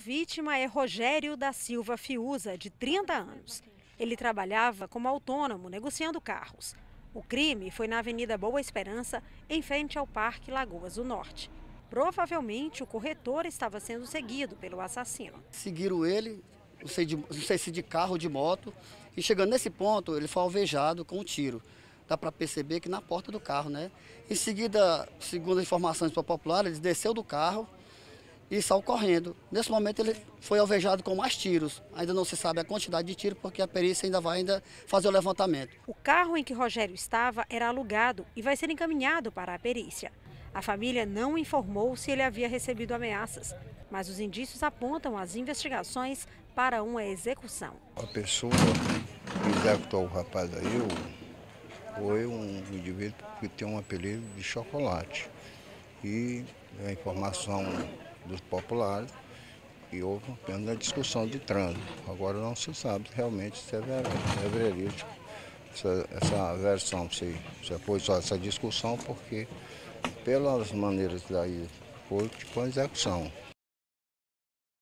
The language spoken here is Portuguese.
vítima é Rogério da Silva Fiuza, de 30 anos. Ele trabalhava como autônomo, negociando carros. O crime foi na Avenida Boa Esperança, em frente ao Parque Lagoas do Norte. Provavelmente o corretor estava sendo seguido pelo assassino. Seguiram ele, não sei, de, não sei se de carro ou de moto, e chegando nesse ponto, ele foi alvejado com um tiro. Dá para perceber que na porta do carro, né? Em seguida, segundo as informações populares, ele desceu do carro e saiu correndo. Nesse momento ele foi alvejado com mais tiros. Ainda não se sabe a quantidade de tiros porque a perícia ainda vai ainda fazer o levantamento. O carro em que Rogério estava era alugado e vai ser encaminhado para a perícia. A família não informou se ele havia recebido ameaças, mas os indícios apontam as investigações para uma execução. A pessoa que executou o rapaz aí foi um indivíduo que tem um apelido de chocolate. E a informação dos populares e houve apenas discussão de trânsito. Agora não se sabe realmente se é, é verídico essa, essa versão, se, se foi só essa discussão, porque pelas maneiras daí foi tipo uma execução.